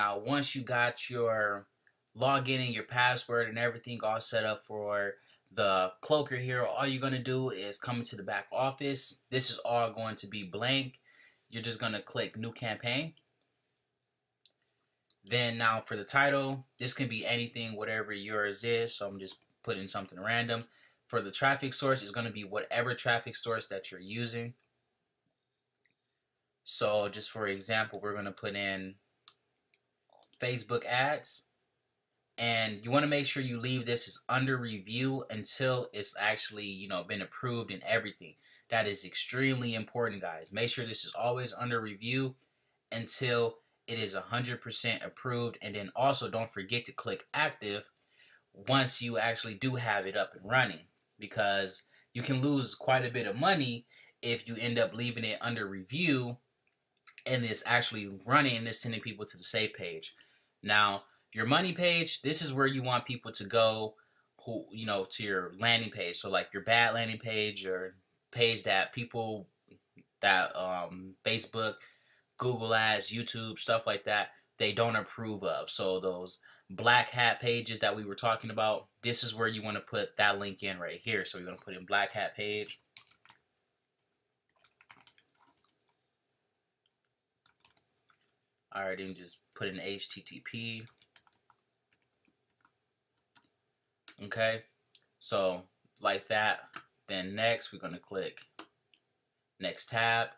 Now, once you got your login and your password and everything all set up for the cloaker here, all you're going to do is come into the back office. This is all going to be blank. You're just going to click new campaign. Then now for the title, this can be anything, whatever yours is. So I'm just putting something random. For the traffic source, it's going to be whatever traffic source that you're using. So just for example, we're going to put in Facebook ads. And you want to make sure you leave this as under review until it's actually, you know, been approved and everything. That is extremely important, guys. Make sure this is always under review until it is 100% approved. And then also don't forget to click active once you actually do have it up and running because you can lose quite a bit of money if you end up leaving it under review and it's actually running and it's sending people to the save page. Now, your money page, this is where you want people to go who, you know, to your landing page. So like your bad landing page or page that people that um Facebook, Google Ads, YouTube, stuff like that, they don't approve of. So those black hat pages that we were talking about, this is where you want to put that link in right here. So you're going to put in black hat page. Alright, then just put in HTTP. Okay, so like that. Then next, we're to click next tab.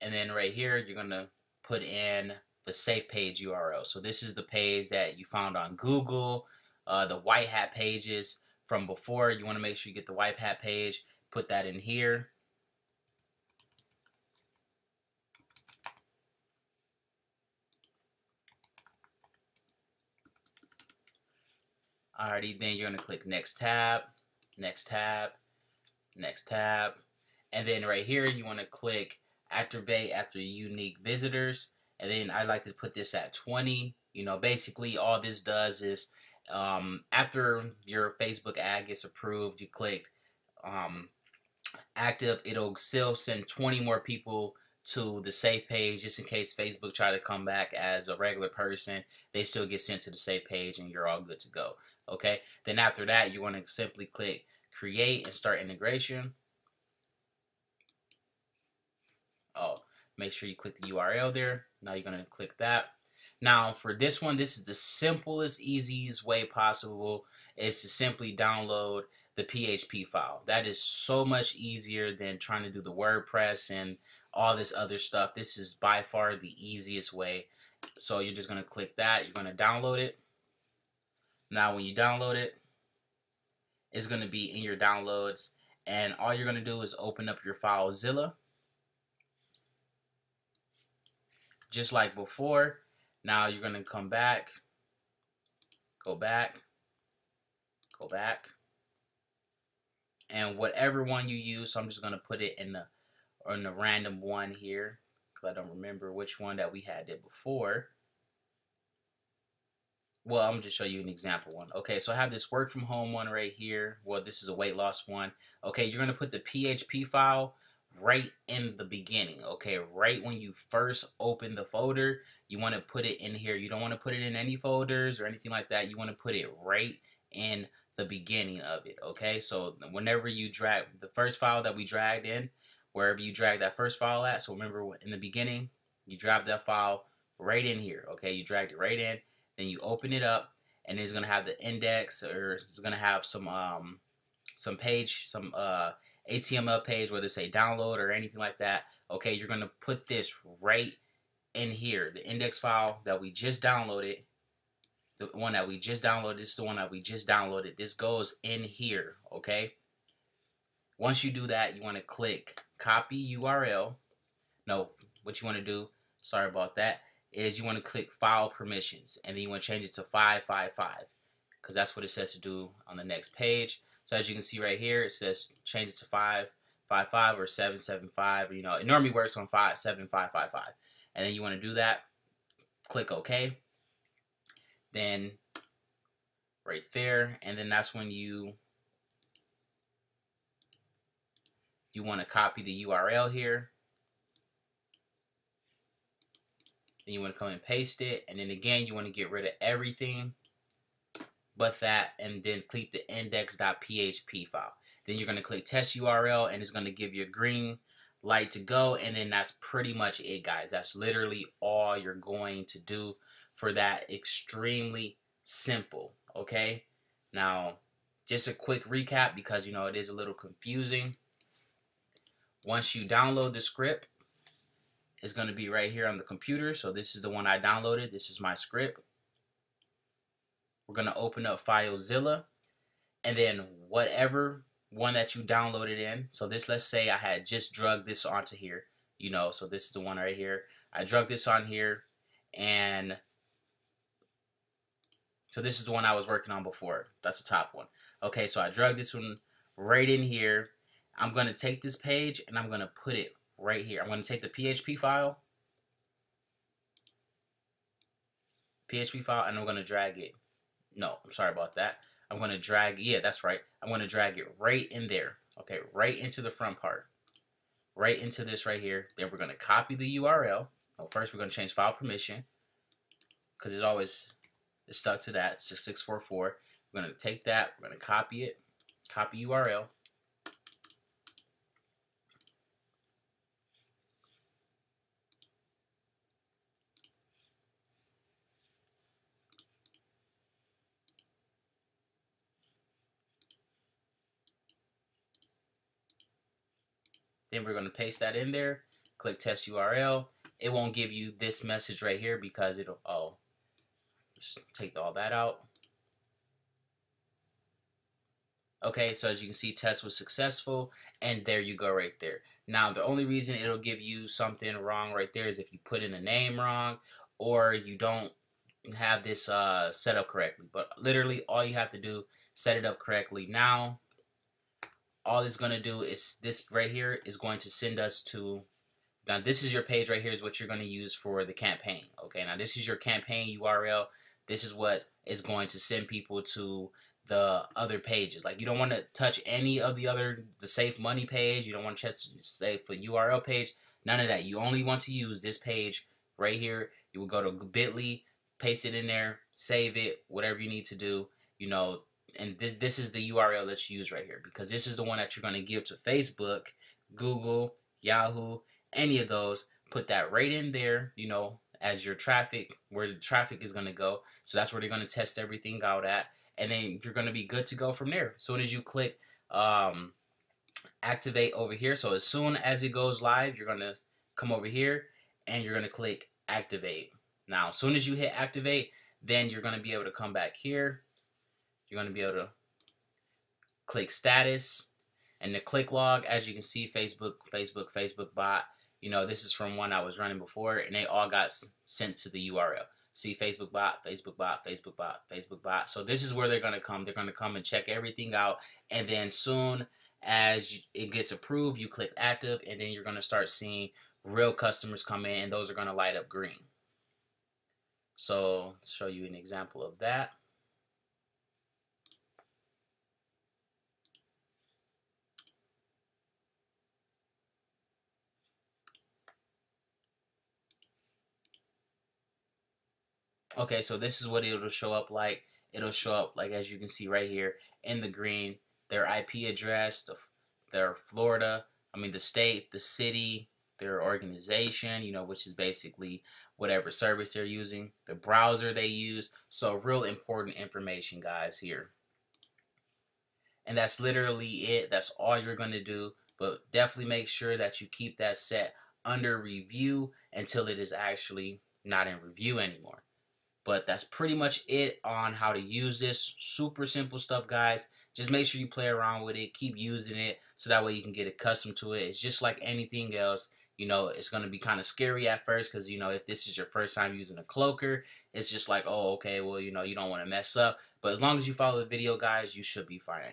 And then right here, you're to put in the safe page URL. So this is the page that you found on Google, uh, the white hat pages from before. You want to make sure you get the white hat page, put that in here. Alrighty, then you're to click next tab, next tab, next tab. And then right here, you want to click activate after unique visitors. And then I like to put this at 20. You know, basically all this does is um, after your Facebook ad gets approved, you click um, active, it'll still send 20 more people to the safe page just in case Facebook try to come back as a regular person. They still get sent to the safe page and you're all good to go. Okay. Then after that, you want to simply click create and start integration. Oh, make sure you click the URL there. Now you're going to click that. Now for this one, this is the simplest, easiest way possible is to simply download the PHP file. That is so much easier than trying to do the WordPress and all this other stuff. This is by far the easiest way. So you're just going to click that. You're going to download it. Now when you download it, it's going to be in your downloads. And all you're going to do is open up your FileZilla. Just like before. Now you're going to come back. Go back. Go back. And whatever one you use, so I'm just going to put it in the, in the random one here. Because I don't remember which one that we had did before. Well, I'm just show you an example one. Okay, so I have this work from home one right here. Well, this is a weight loss one. Okay, you're going to put the PHP file right in the beginning. Okay, right when you first open the folder, you want to put it in here. You don't want to put it in any folders or anything like that. You want to put it right in the beginning of it. Okay, so whenever you drag the first file that we dragged in, wherever you drag that first file at, so remember in the beginning, you drop that file right in here. Okay, you dragged it right in then you open it up, and it's gonna have the index, or it's gonna have some um, some page, some uh, HTML page, whether say download or anything like that. Okay, you're gonna put this right in here, the index file that we just downloaded. The one that we just downloaded, this is the one that we just downloaded. This goes in here, okay? Once you do that, you want to click copy URL. No, what you want to do, sorry about that, is you want to click file permissions and then you want to change it to 555 because that's what it says to do on the next page. So as you can see right here, it says change it to 555 or 775. You know, it normally works on 57555. And then you want to do that, click OK. Then right there, and then that's when you you want to copy the URL here You want to come and paste it. And then again, you want to get rid of everything but that. And then click the index.php file. Then you're going to click test URL and it's going to give you a green light to go. And then that's pretty much it, guys. That's literally all you're going to do for that. Extremely simple, okay? Now, just a quick recap because, you know, it is a little confusing. Once you download the script, it's going to be right here on the computer. So this is the one I downloaded. This is my script. We're going to open up FileZilla. And then whatever one that you downloaded in. So this, let's say I had just drugged this onto here. You know, so this is the one right here. I drug this on here. And so this is the one I was working on before. That's the top one. Okay, so I drug this one right in here. I'm going to take this page and I'm going to put it right here. I'm going to take the PHP file. PHP file and I'm going to drag it. No, I'm sorry about that. I'm going to drag, yeah, that's right. I'm going to drag it right in there. Okay, right into the front part. Right into this right here. Then we're going to copy the URL. Well, first, we're going to change file permission because it's always it's stuck to that. It's 644. We're going to take that. We're going to copy it. Copy URL. Then we're going to paste that in there. Click test URL. It won't give you this message right here because it'll, oh, just take all that out. Okay, so as you can see, test was successful, and there you go right there. Now, the only reason it'll give you something wrong right there is if you put in the name wrong, or you don't have this uh, set up correctly. But literally, all you have to do, set it up correctly. Now, all it's going to do is this right here is going to send us to now this is your page right here is what you're going to use for the campaign okay? Now this is your campaign url this is what is going to send people to the other pages. Like you don't want to touch any of the other the safe money page. You don't want to check save for url page. None of that. You only want to use this page right here. You will go to bit.ly paste it in there save it whatever you need to do you know and this this is the URL that you use right here because this is the one that you're going to give to Facebook, Google, Yahoo, any of those. Put that right in there, you know, as your traffic, where the traffic is going to go. So that's where they're going to test everything out at. And then you're going to be good to go from there. As soon as you click um, activate over here. So as soon as it goes live, you're going to come over here and you're going to click activate. Now, as soon as you hit activate, then you're going to be able to come back here you're going to be able to click status and the click log. As you can see Facebook Facebook Facebook bot you know this is from one I was running before and they all got sent to the URL see Facebook bot Facebook bot Facebook bot Facebook bot. So this is where they're going to come. They're going to come and check everything out and then soon as it gets approved you click active and then you're going to start seeing real customers come in and those are going to light up green. So show you an example of that Okay, so this is what it'll show up like. It'll show up like as you can see right here in the green, their IP address, the, their Florida, I mean the state, the city, their organization, you know, which is basically whatever service they're using, the browser they use. So real important information, guys, here. And that's literally it. That's all you're going to do. But definitely make sure that you keep that set under review until it is actually not in review anymore. But that's pretty much it on how to use this. Super simple stuff, guys. Just make sure you play around with it. Keep using it so that way you can get accustomed to it. It's just like anything else. You know, it's going to be kind of scary at first because, you know, if this is your first time using a cloaker, it's just like, oh, okay, well, you know, you don't want to mess up. But as long as you follow the video, guys, you should be fine.